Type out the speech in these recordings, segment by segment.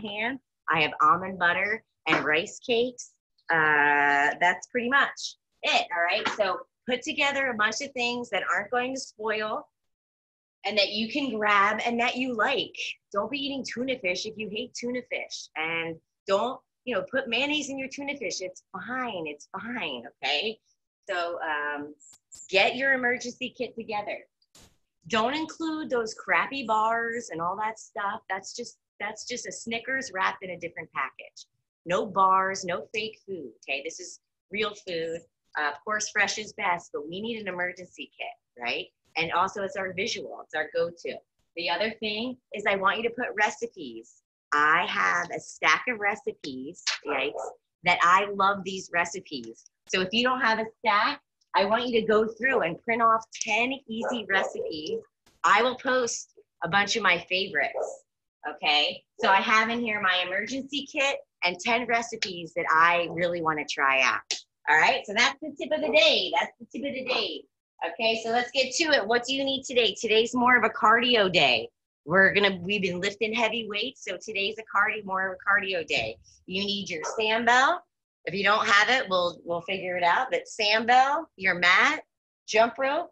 hand. I have almond butter and rice cakes. Uh, that's pretty much it. All right. So put together a bunch of things that aren't going to spoil and that you can grab and that you like. Don't be eating tuna fish if you hate tuna fish. And don't, you know, put mayonnaise in your tuna fish. It's fine. It's fine. Okay. So um, get your emergency kit together. Don't include those crappy bars and all that stuff. That's just that's just a Snickers wrapped in a different package. No bars, no fake food. Okay, this is real food. Uh, of course, fresh is best, but we need an emergency kit, right? And also, it's our visual, it's our go to. The other thing is, I want you to put recipes. I have a stack of recipes, yikes, that I love these recipes. So if you don't have a stack, I want you to go through and print off 10 easy recipes. I will post a bunch of my favorites. Okay. So I have in here my emergency kit and 10 recipes that I really want to try out. All right. So that's the tip of the day. That's the tip of the day. Okay. So let's get to it. What do you need today? Today's more of a cardio day. We're gonna we've been lifting heavy weights, so today's a cardio more of a cardio day. You need your sand bell. If you don't have it, we'll we'll figure it out. But sand bell, your mat, jump rope,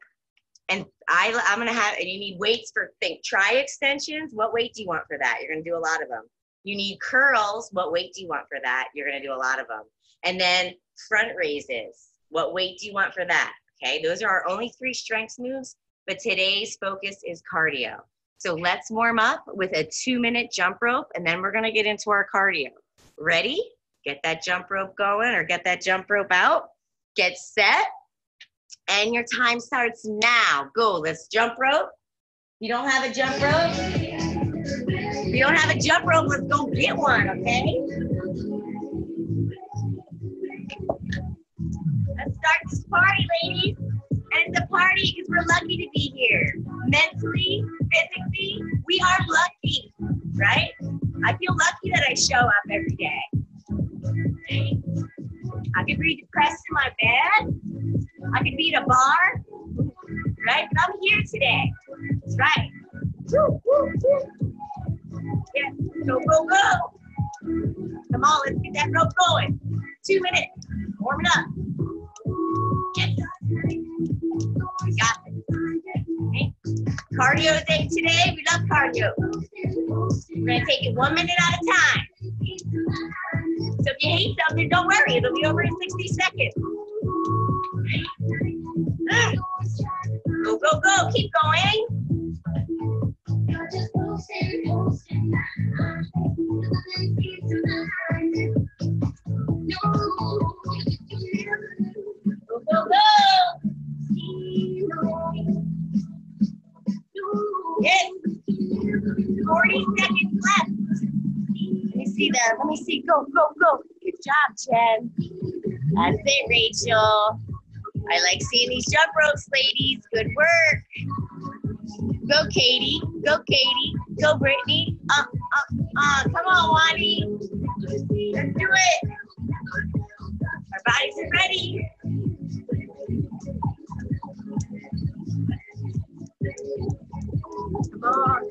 and I I'm gonna have and you need weights for think tri extensions. What weight do you want for that? You're gonna do a lot of them. You need curls. What weight do you want for that? You're gonna do a lot of them. And then front raises. What weight do you want for that? Okay, those are our only three strengths moves. But today's focus is cardio. So let's warm up with a two minute jump rope and then we're gonna get into our cardio. Ready? Get that jump rope going or get that jump rope out. Get set. And your time starts now. Go, let's jump rope. You don't have a jump rope? If you don't have a jump rope, let's go get one, okay? Let's start this party, ladies. And a party because we're lucky to be here. Mentally, physically, we are lucky, right? I feel lucky that I show up every day. I could be depressed in my bed. I could be in a bar, right? But I'm here today. That's right. Woo, woo, woo. Yeah, go, go, go. Come on, let's get that rope going. Two minutes. Warm it up. We got it. Cardio day today. We love cardio. We're going to take it one minute at a time. So if you hate something, don't worry. It'll be over in 60 seconds. Go, go, go. Keep going. Go, go, go. Yes. 40 seconds left. Let me see that. Let me see. Go, go, go. Good job, Jen. That's it, Rachel. I like seeing these jump ropes, ladies. Good work. Go, Katie. Go, Katie. Go, Brittany. Uh, uh, uh. Come on, Wani. Let's do it. Our bodies are ready. Come on.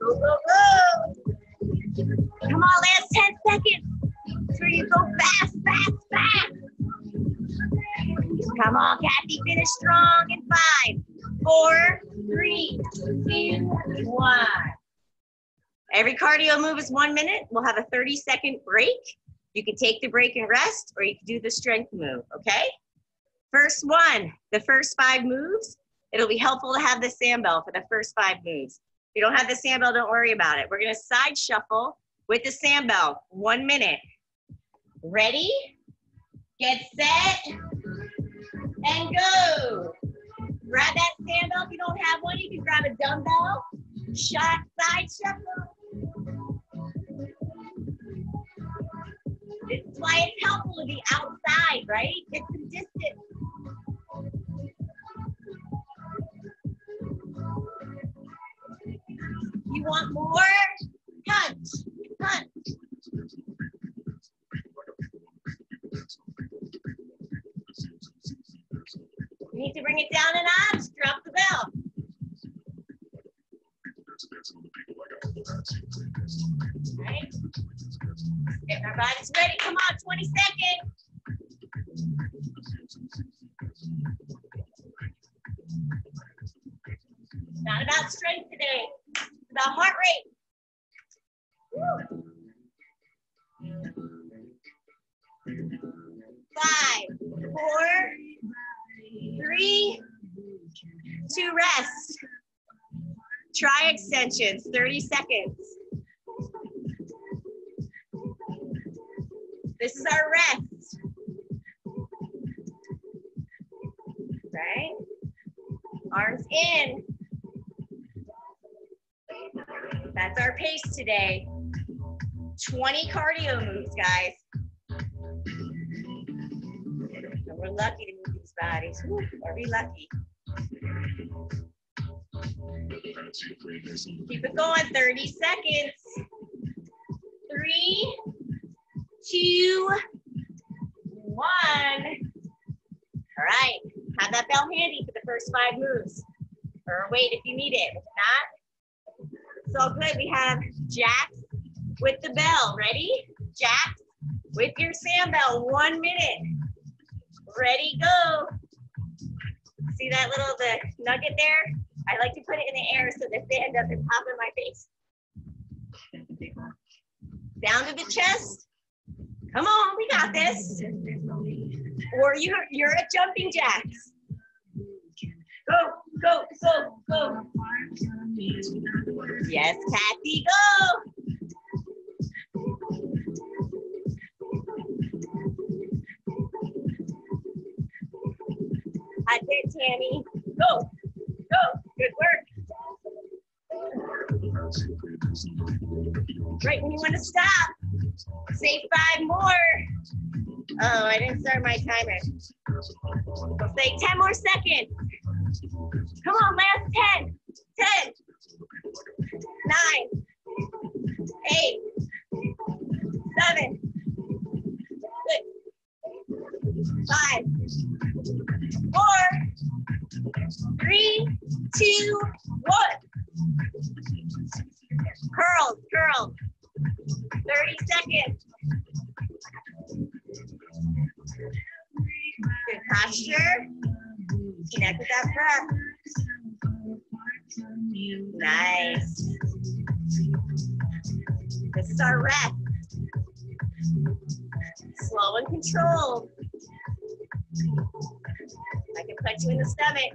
Go, go, go. Come on, last 10 seconds. Where you go fast, fast, fast. Come on, Kathy, finish strong in five, four, three, two, one. Every cardio move is one minute. We'll have a 30 second break. You can take the break and rest, or you can do the strength move, okay? First one, the first five moves. It'll be helpful to have the sand bell for the first five moves. If you don't have the sand bell, don't worry about it. We're gonna side shuffle with the sand bell, one minute. Ready, get set, and go. Grab that sand bell. If you don't have one, you can grab a dumbbell. Shot, side shuffle. This is why it's helpful to be outside, right? Get some distance. You want more? Punch, punch. You need to bring it down a notch, drop the bell. Right? If our body's ready, come on, 20 seconds. Not about strength today, it's about heart rate. Five, four, three, two, rest. Tri extensions, 30 seconds. This is our rest. Right? Arms in. That's our pace today. 20 cardio moves, guys. And we're lucky to move these bodies. Woo, are we lucky? Keep it going, 30 seconds. Three, two, one. All right, have that bell handy for the first five moves. Or wait if you need it. If not, it's all good. We have jacks with the bell. Ready? Jack, with your sand bell. One minute. Ready, go. See that little the nugget there? I like to put it in the air so the fan doesn't pop in my face. Down to the chest. Come on, we got this. Or you're, you're at jumping jacks. Go, go, go, go. Yes, Kathy, go. I did, Tammy. Go, go. Good work. Right when you want to stop. Say five more. Oh, I didn't start my timer. Say 10 more seconds. Come on, last 10. 10. 9. 8. 7. 6. 5. 4. 3. 2. 1. Curls, curls. 30 seconds. Good posture. Connect with that breath. Nice. This is our rest. Slow and controlled. I can punch you in the stomach.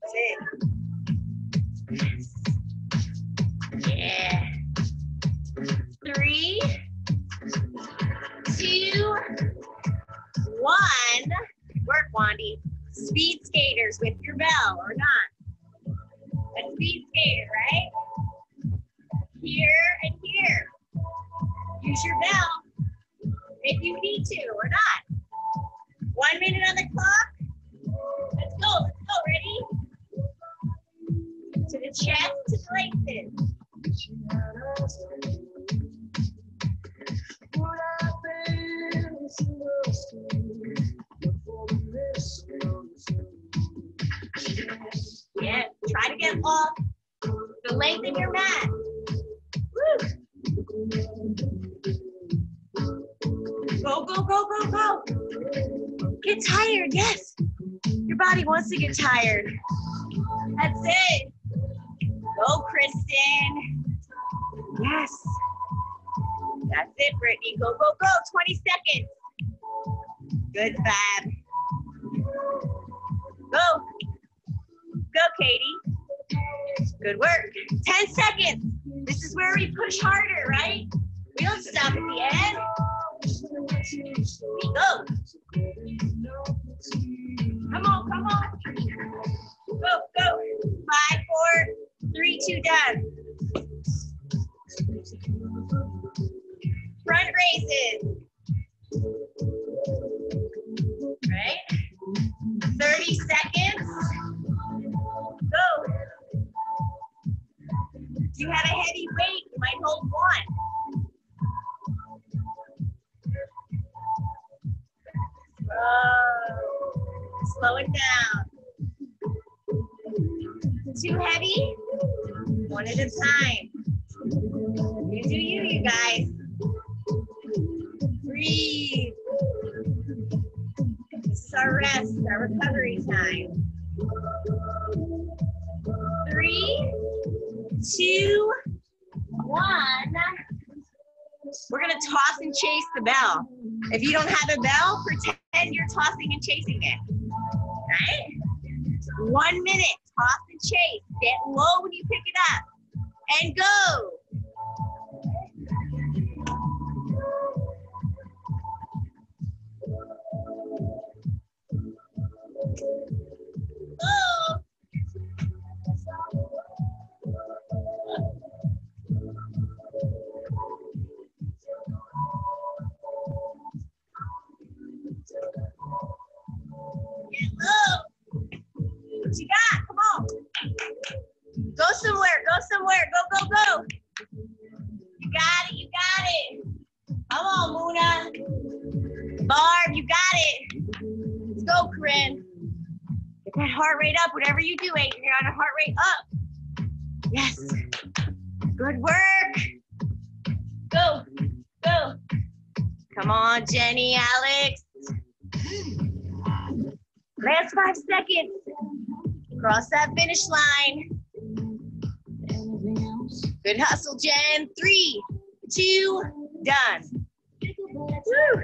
That's it. Yeah. Three, two, one. Work, Wandy. Speed skaters with your bell or not. Tired. That's it. Go, Kristen. Yes. That's it, Brittany. Go, go, go. 20 seconds. Good, Fab. Go. Go, Katie. Good work. 10 seconds. This is where we push harder, right? We don't stop at the end. We go. Come on, come on. Go, go. Five, four, three, two, done. Front raises. Right? 30 seconds. Go. If you have a heavy weight, you might hold one. Slow. Slow it down. too heavy. One at a time. You do you, you guys. Breathe. This is our rest, our recovery time. Three, two, one. We're gonna toss and chase the bell. If you don't have a bell, pretend you're tossing and chasing it. Right? One minute, toss and chase. Get low when you pick it up. And go. Go. Up. Whatever you do, Adrian, you're on a heart rate up. Yes. Good work. Go. Go. Come on, Jenny, Alex. Last five seconds. Cross that finish line. Good hustle, Jen. Three, two, done. Woo.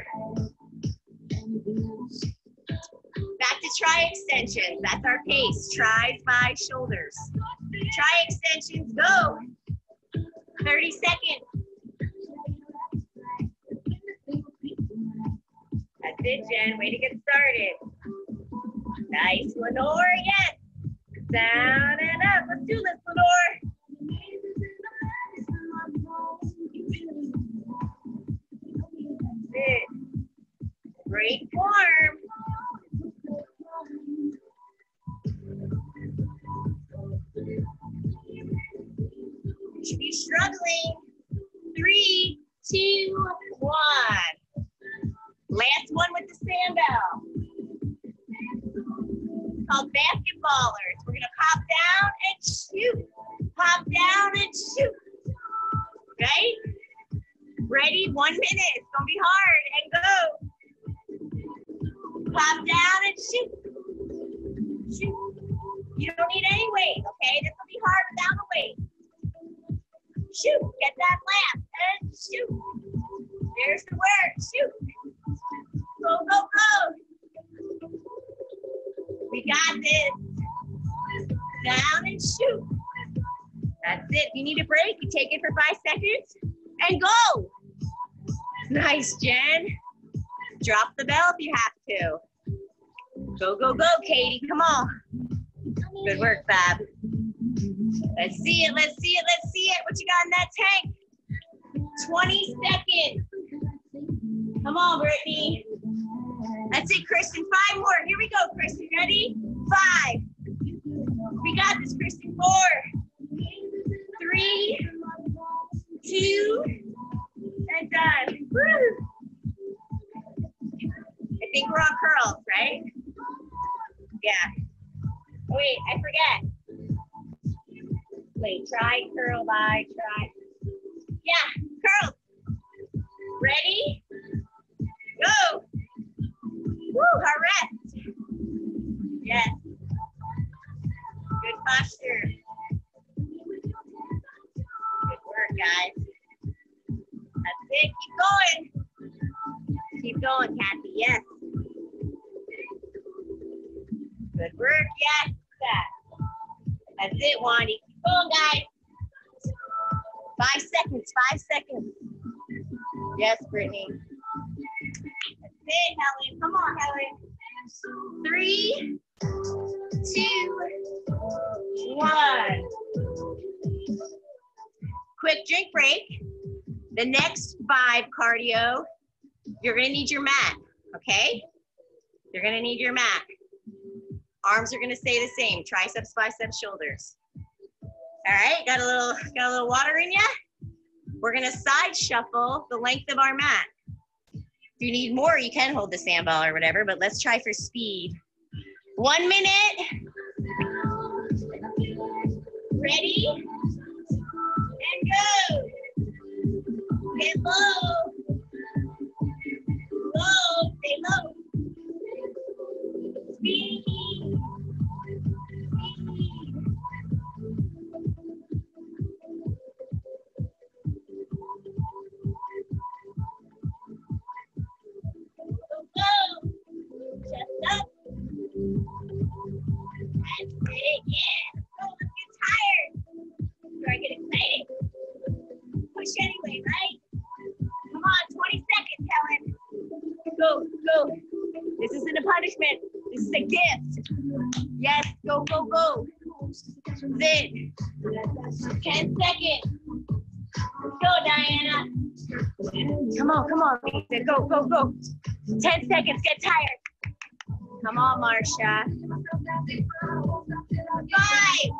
Try extensions. That's our pace. Tries by shoulders. Tri extensions. Go. 30 seconds. That's it, Jen. Way to get started. Nice, Lenore. Yes. Down and up. Let's do this, Katie. Come on. Good work, Fab. Let's see it. Let's see it. Let's see it. What you got in that tank? 20 seconds. Come on, Brittany. That's it, Kristen. Five more. Here we go, Kristen. Ready? Five. We got this, Kristen. Four, three, two, and done. Woo. I think we're on curls, right? Yeah. Wait, I forget. Wait, try curl by, try. Yeah, curl. Ready? Go. Woo, our rest. Yes. Good posture. Good work, guys. That's it. Keep going. Keep going, Kathy. Yes. Good work. Yes. That's it, Wandy. Keep going, guys. Five seconds. Five seconds. Yes, Brittany. That's it, Helen. Come on, Helen. Three, two, one. Quick drink break. The next five cardio, you're gonna need your mat, okay? You're gonna need your mat. Arms are gonna stay the same, triceps, biceps, shoulders. All right, got a little, got a little water in ya? We're gonna side shuffle the length of our mat. If you need more, you can hold the sandball or whatever, but let's try for speed. One minute. Ready? And go. Get low. Low. Stay low. Speed. Yes, go, go, go. It. 10 seconds. Go, Diana. Come on, come on, Lisa. Go, go, go. 10 seconds. Get tired. Come on, Marsha. Five,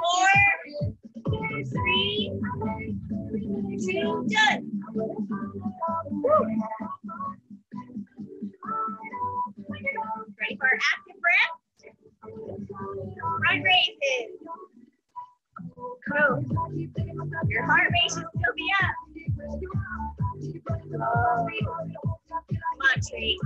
four, three, two, done. Woo. Raises. Go. Your heart rate should still be up. Come on, Tree.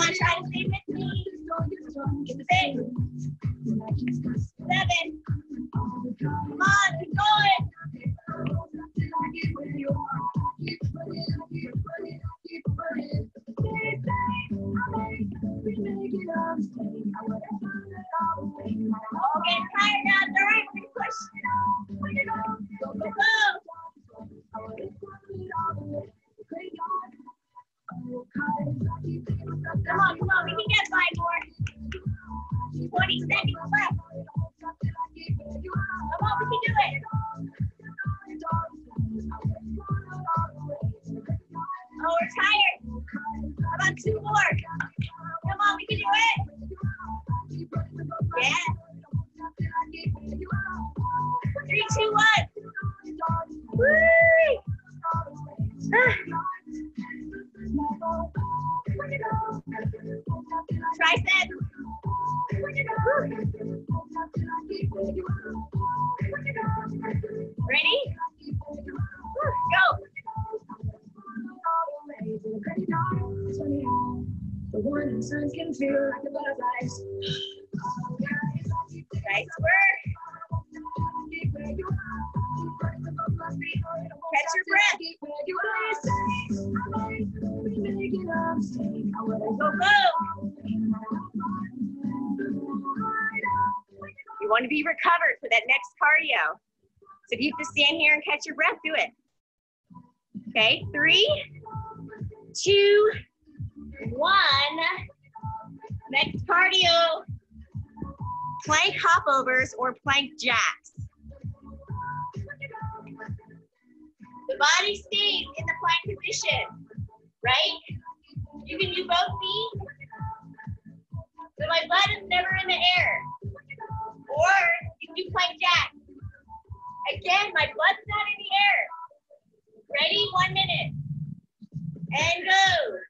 Come on, try to stay with me. Six, seven. Come on, keep going. Getting tired now. Gonna push. Go, go, go. Nice work. Catch your breath. Go, go. You want to be recovered for that next cardio. So if you have to stand here and catch your breath, do it. Okay, three, two, one. Next cardio. Plank hopovers or plank jacks. The body stays in the plank position, right? You can do both feet. So my butt is never in the air. Or you can do plank jack. Again, my butt's not in the air. Ready? One minute. And go.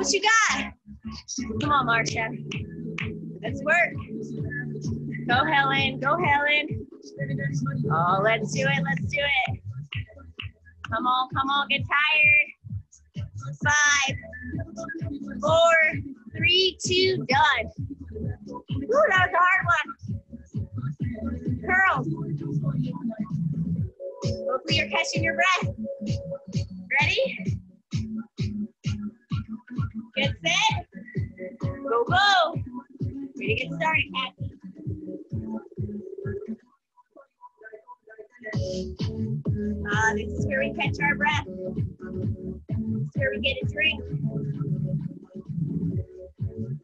What you got? Come on, Marcia. Let's work. Go, Helen. Go, Helen. Oh, let's do it. Let's do it. Come on, come on. Get tired. Five, four, three, two, done. Ooh, that was a hard one. Curls. Hopefully you're catching your breath. Ready? Get set. Go, go. Ready to get started, Kathy. Ah, this is where we catch our breath. This is where we get a drink.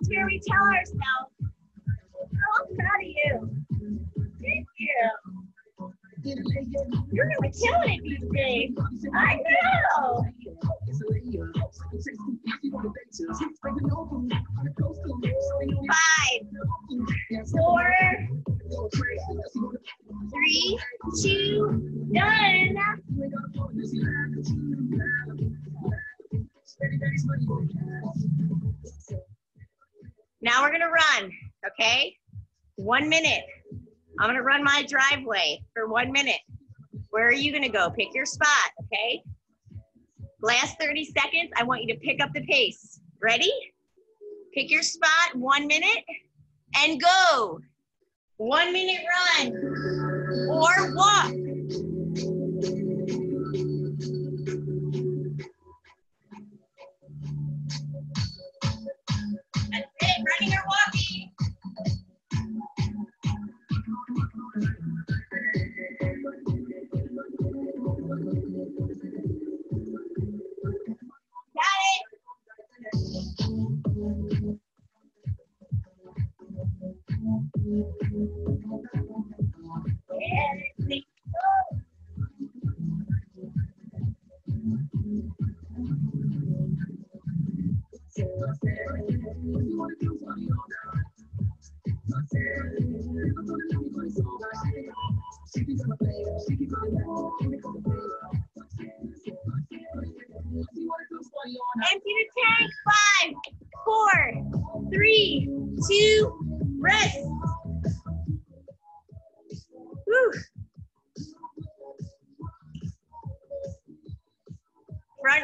It's where we tell ourselves, I'm proud of you. Thank you. You're really killing it these days. I know. Five, four, three, two, done. Now we're gonna run, okay? One minute. I'm gonna run my driveway for one minute. Where are you gonna go? Pick your spot, okay? Last 30 seconds, I want you to pick up the pace. Ready? Pick your spot, one minute, and go. One minute run or walk.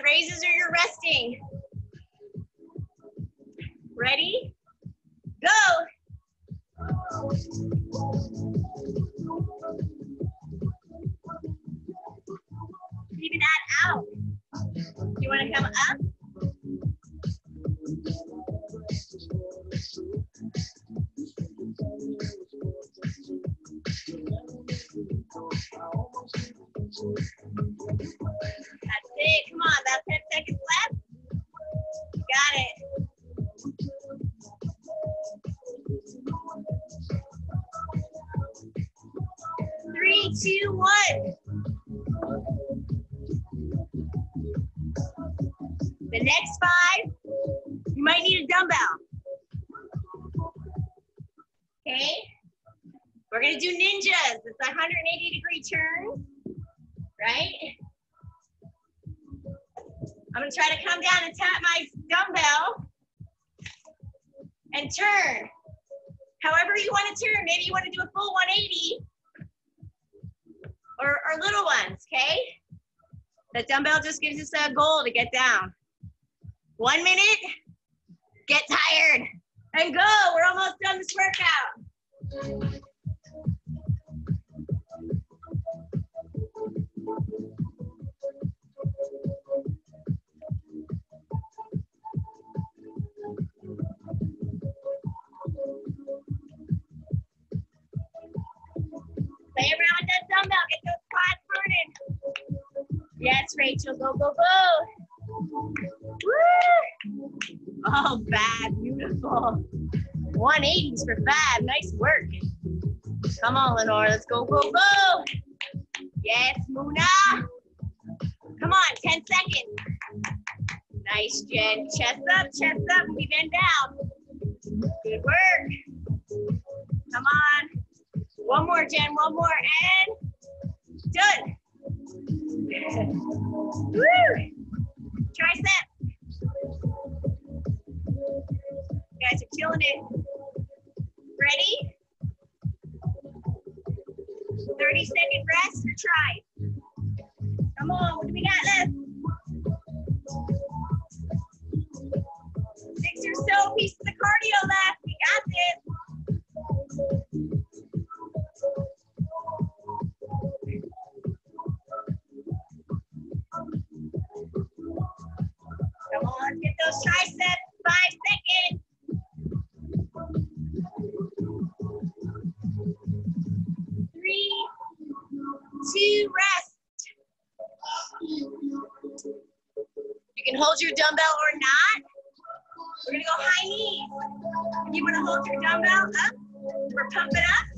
Raises or you're resting. Ready? Go. Even that out. You want to come up? That's two, one. The next five, you might need a dumbbell. Okay? We're gonna do ninjas. It's a 180 degree turn, right? I'm gonna try to come down and tap my dumbbell and turn. However you want to turn. Maybe you want to do a full 180 or, or little ones, okay? The dumbbell just gives us a goal to get down. One minute, get tired, and go. We're almost done this workout. Play around dumbbell. Get those quads burning. Yes, Rachel. Go, go, go. Woo! Oh, Fab. Beautiful. 180s for Fab. Nice work. Come on, Lenore. Let's go, go, go. Yes, Muna. Come on, 10 seconds. Nice, Jen. Chest up, chest up. We bend down. Good work. Come on. One more, Jen. One more. And done. Woo. Tricep. You guys are killing it. Ready? 30 second rest or try. Come on, what do we got left? Six or so pieces of cardio your dumbbell or not. We're gonna go high knees. You wanna hold your dumbbell up or pump it up.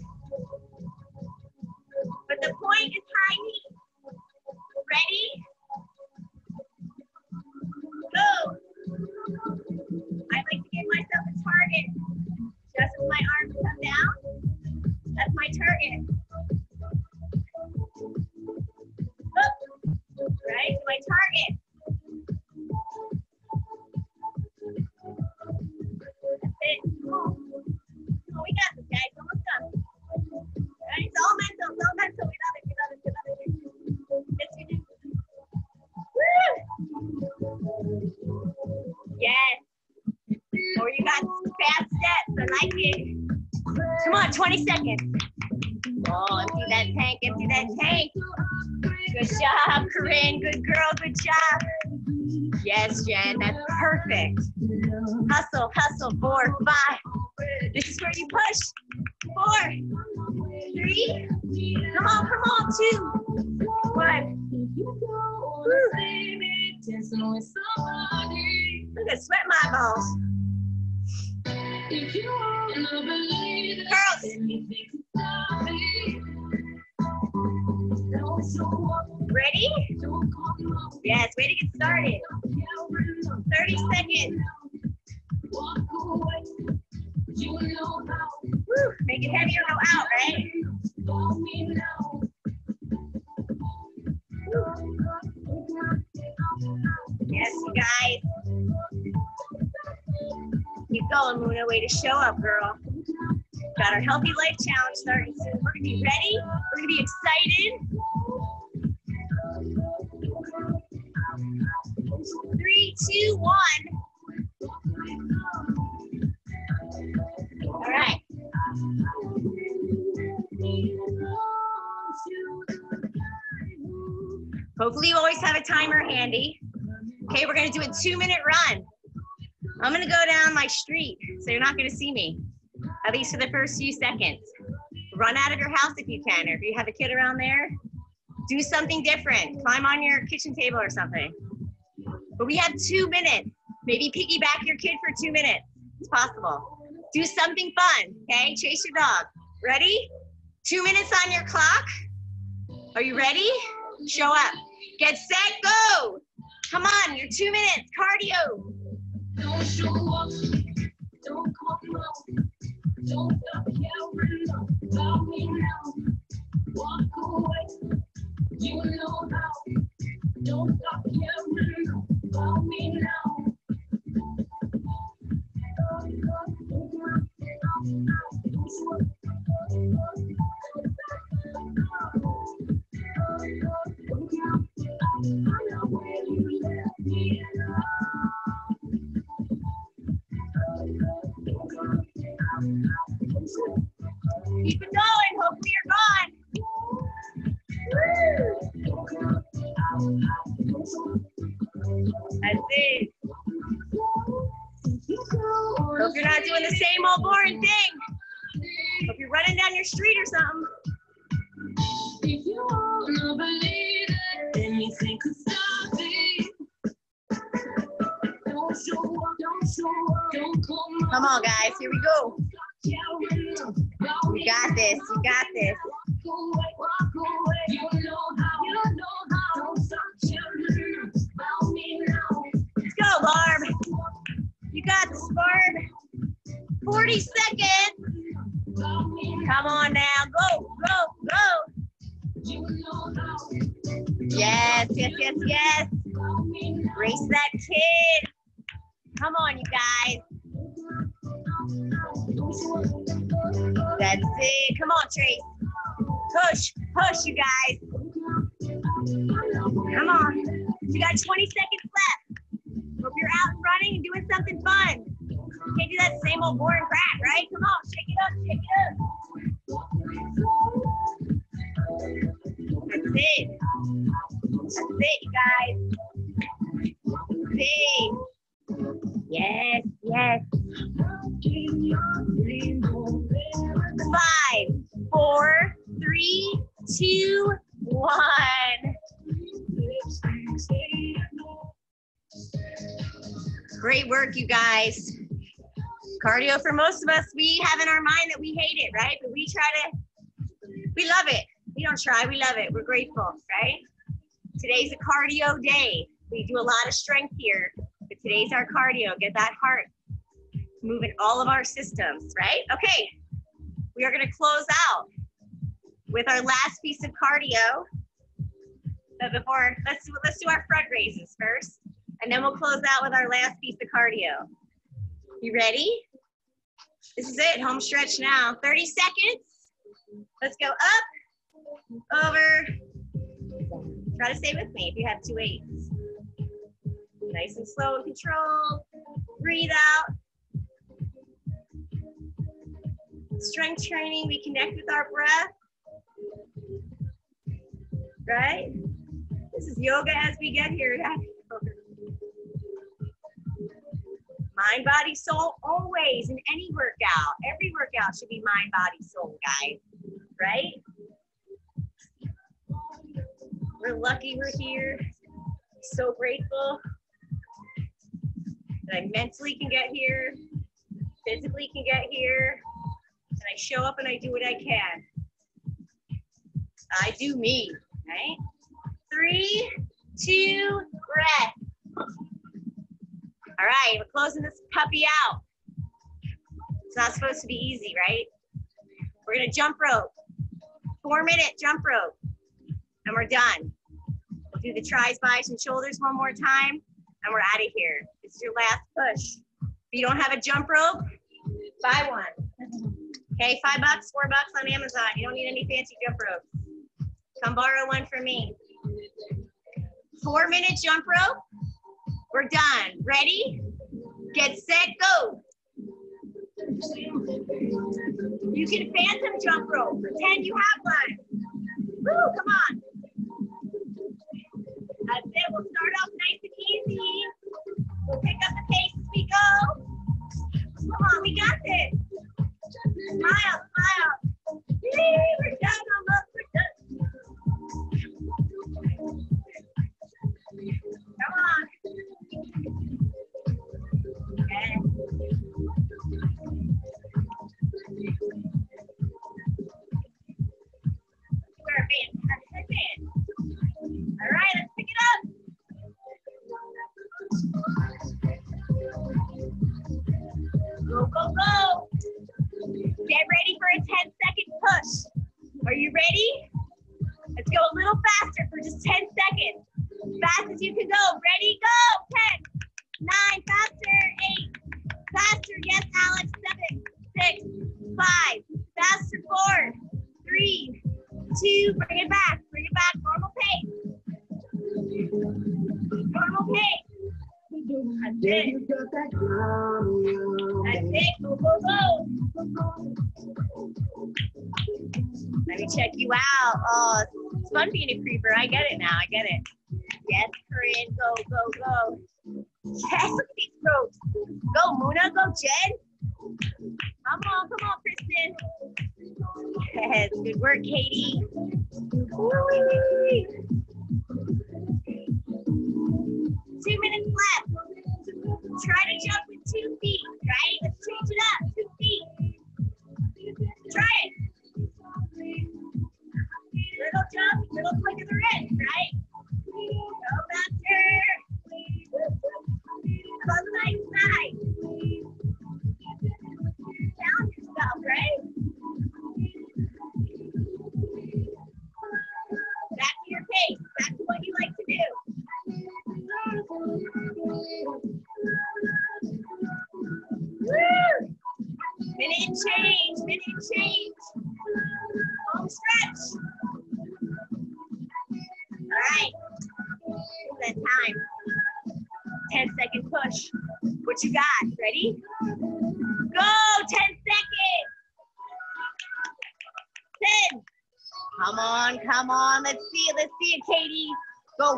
That tank. Good job, Corinne. Good girl, good job. Yes, Jen, that's perfect. Hustle, hustle. Four, five. This is where you push. Four, three. Come on, come on. Two, one. Look at sweat my balls. Girls, ready? Yes, way to get started. 30 seconds. Woo, make it heavier, go out, right? Yes, you guys. Keep going, Muna. Way to show up, girl. Got our Healthy Life Challenge starting soon. We're going to be ready. We're going to be excited. Three, two, one. All right. Hopefully you always have a timer handy. Okay, we're gonna do a two minute run. I'm gonna go down my street, so you're not gonna see me, at least for the first few seconds. Run out of your house if you can, or if you have a kid around there, do something different. Climb on your kitchen table or something. But we have two minutes. Maybe piggyback your kid for two minutes. It's possible. Do something fun, okay? Chase your dog. Ready? Two minutes on your clock. Are you ready? Show up. Get set, go. Come on, your two minutes, cardio. Don't show up. Don't come up. Don't stop caring about me. Walk away. You know how. Don't stop about me now. Keep it going. Hopefully it. Hope you're not doing the same old boring thing. Hope you're running down your street or something. If you wanna believe it, anything could stop it. Don't show up, don't show up, don't come Come on, guys. Here we go. You You got this. You got this. Barb. You got this, Barb. 40 seconds. Come on now. Go, go, go. Yes, yes, yes, yes. Race that kid. Come on, you guys. That's it. Come on, Trace. Push, push, you guys. Come on. You got 20 seconds left. Hope you're out and running and doing something fun. Can't do that same old boring crap, right? Come on, shake it up, shake it up. That's it. That's it, you guys. That's it. Yes, yes. Five, four, three, two, one. Great work, you guys. Cardio for most of us, we have in our mind that we hate it, right? But we try to, we love it. We don't try, we love it. We're grateful, right? Today's a cardio day. We do a lot of strength here, but today's our cardio. Get that heart moving all of our systems, right? Okay, we are gonna close out with our last piece of cardio. But before, let's, let's do our front raises first, and then we'll close out with our last piece of cardio. You ready? This is it, home stretch now. 30 seconds. Let's go up, over. Try to stay with me if you have two two eights. Nice and slow and controlled. Breathe out. Strength training, we connect with our breath. Right? This is yoga as we get here. Mind, body, soul, always in any workout. Every workout should be mind, body, soul, guys. Right? We're lucky we're here. So grateful that I mentally can get here, physically can get here, and I show up and I do what I can. I do me, right? Three, two, breath. All right, we're closing this puppy out. It's not supposed to be easy, right? We're gonna jump rope. Four minute jump rope. And we're done. We'll do the tries, bis, and shoulders one more time, and we're out of here. This is your last push. If you don't have a jump rope, buy one. Okay, five bucks, four bucks on Amazon. You don't need any fancy jump ropes. Come borrow one from me. Four minute jump rope. We're done. Ready? Get set, go. You can phantom jump rope. Pretend you have one. Woo, come on. That's it. We'll start off nice and easy. We'll pick up the pace as we go. Come on, we got this. Smile, smile. Yay, we're done, fun being a creeper. I get it now. I get it. Yes, Corinne. Go, go, go. Yes, look at these ropes. Go, Muna. Go, Jen. Come on, come on, Kristen. Yes, good work, Katie. Woo-wee. Two minutes left. Try to jump with two feet, right? Let's change it up. Two feet. Try it. Little click of the wrist, right? Go the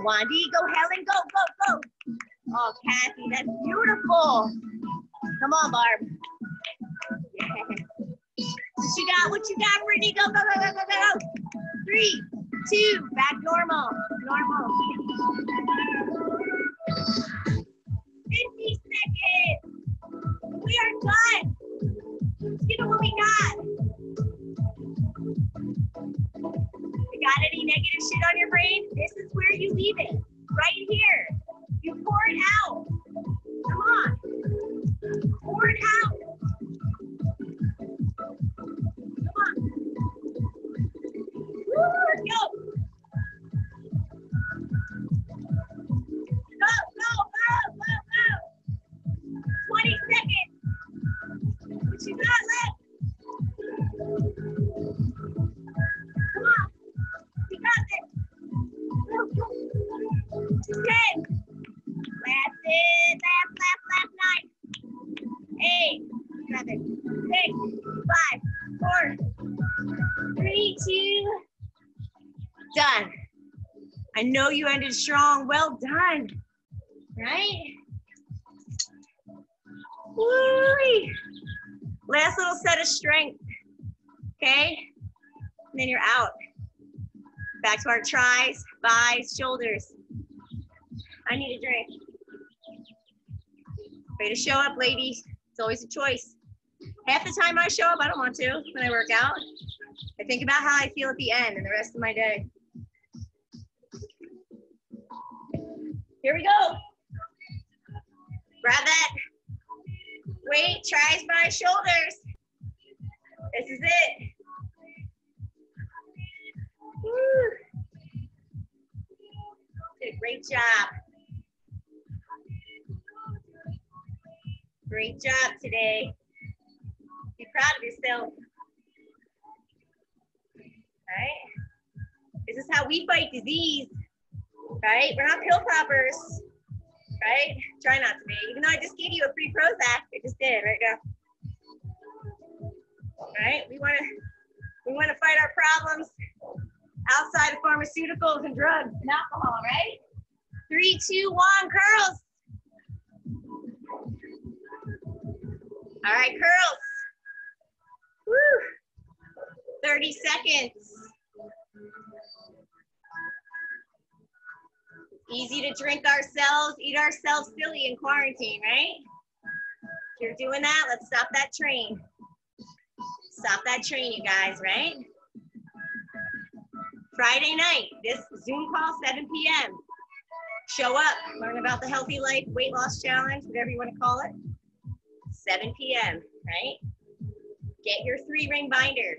Wandy. Go, Helen. Go, go, go. Oh, Kathy, that's beautiful. Come on, Barb. What you got? What you got, Brittany? Go, go, go, go, go, go. Three, two, back normal. Normal. Know you ended strong. Well done. Right? Woo! Last little set of strength. Okay? And then you're out. Back to our tries, thighs, shoulders. I need a drink. Way to show up, ladies. It's always a choice. Half the time I show up, I don't want to when I work out. I think about how I feel at the end and the rest of my day. Here we go. Grab that weight, tries by shoulders. This is it. Woo. Did a great job. Great job today. Be proud of yourself. Right? This is how we fight disease. Right? We're not pill poppers. Right? Try not to be. Even though I just gave you a free Prozac, I just did. Right now. Right? We want to we want to fight our problems outside of pharmaceuticals and drugs and alcohol, right? Three, two, one, curls. All right, curls. Woo. 30 seconds. Easy to drink ourselves, eat ourselves silly in quarantine, right? If you're doing that, let's stop that train. Stop that train, you guys, right? Friday night, this Zoom call, 7 p.m. Show up, learn about the Healthy Life Weight Loss Challenge, whatever you want to call it. 7 p.m., right? Get your three ring binder.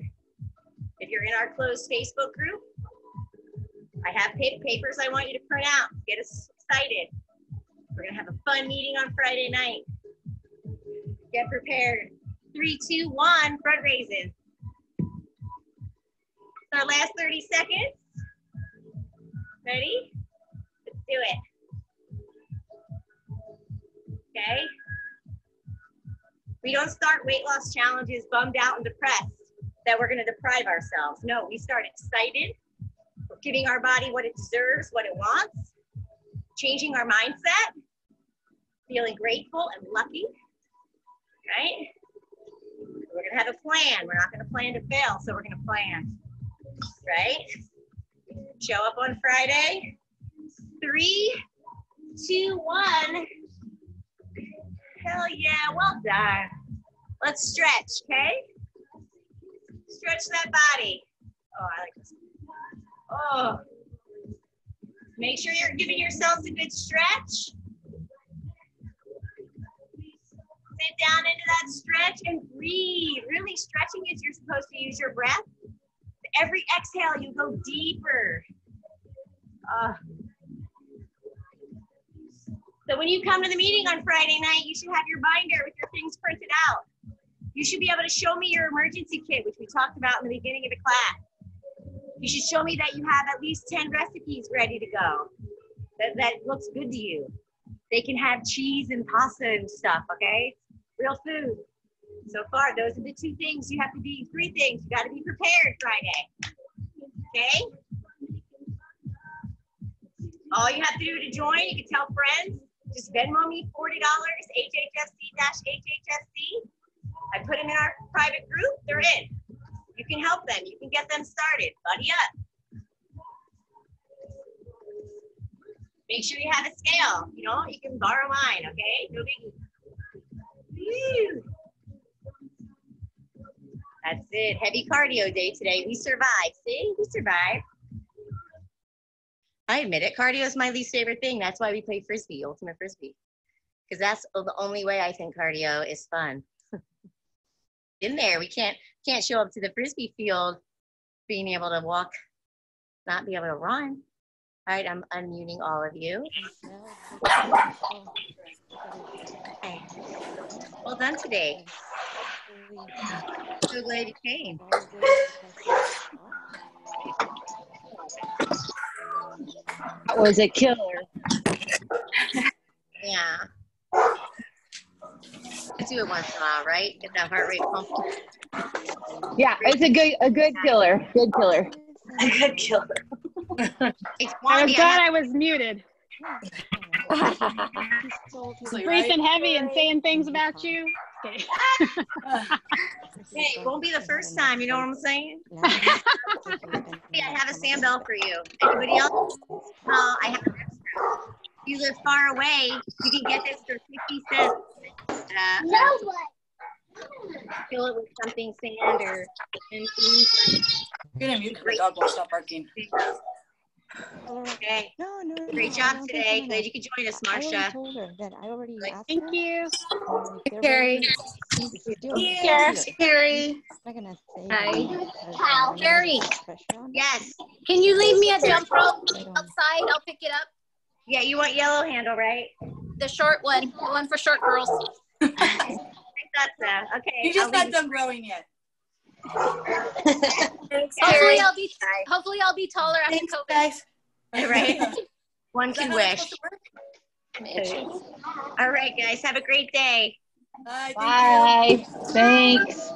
If you're in our closed Facebook group, I have pa- papers I want you to print out. Get us excited. We're going to have a fun meeting on Friday night. Get prepared. Three, two, one, front raises. Our last 30 seconds. Ready? Let's do it. Okay. We don't start weight loss challenges bummed out and depressed that we're going to deprive ourselves. No, we start excited, giving our body what it deserves, what it wants, changing our mindset, feeling grateful and lucky, right? We're to have a plan. We're not to plan to fail, so we're to plan, right? Show up on Friday. Three, two, one. Hell yeah, well done. Let's stretch, okay? Stretch that body. Oh, I like this. Oh. Make sure you're giving yourselves a good stretch. Sit down into that stretch and breathe. Really, stretching is you're supposed to use your breath. Every exhale, you go deeper. Uh, so when you come to the meeting on Friday night, you should have your binder with your things printed out. You should be able to show me your emergency kit, which we talked about in the beginning of the class. You should show me that you have at least 10 recipes ready to go. That, that looks good to you. They can have cheese and pasta and stuff, okay? Real food. So far, those are the two things you have to be, three things. You got to be prepared Friday. Okay? All you have to do to join, you can tell friends, just Venmo me $40, HHFC-HHSC. I put them in our private group, they're in. You can help them, you can get them started. Buddy up. Make sure you have a scale, you know, you can borrow mine, okay? No biggie. Woo. That's it. Heavy cardio day today. We survived. See, we survived. I admit it. Cardio is my least favorite thing. That's why we play frisbee, ultimate frisbee, because that's the only way I think cardio is fun. In there, we can't can't show up to the frisbee field being able to walk, not be able to run. All right, I'm unmuting all of you. Okay. Well done today. So glad you came. That was a killer. Yeah. Do it once in a while, right? Get that heart rate pumping. Yeah, it's a good a good killer. Good killer. A good killer. I Wandy, was glad I was muted. Breathing heavy and saying things about you. Okay. Hey, it won't be the first time, you know what I'm saying? Hey, I have a sandbell for you. Anybody else? No, I have an extra. If you live far away, you can get this for 50 cents. Uh, fill it with something sand or anything. You're gonna mute the dog won't stop barking. Okay, No, no, no. great job today. Glad you could join us, I already Marcia. told her that I already Like, asked Thank her, you. and if they're Kerrie. ready, she's still- Yeah. she's Kerrie. not gonna say Hi. anything because I don't know Kerrie. the pressure on her. Yes. Can you leave me a jump rope outside? I'll pick it up. Yeah, you want yellow handle, right? The short one, the one for short girls. I thought. Okay. You just I'll not done growing yet. Hopefully I'll be Bye. hopefully I'll be taller after Thanks, COVID. guys. Right? One can wish. supposed? All right, guys. Have a great day. Bye. Thank you. Bye. Thanks.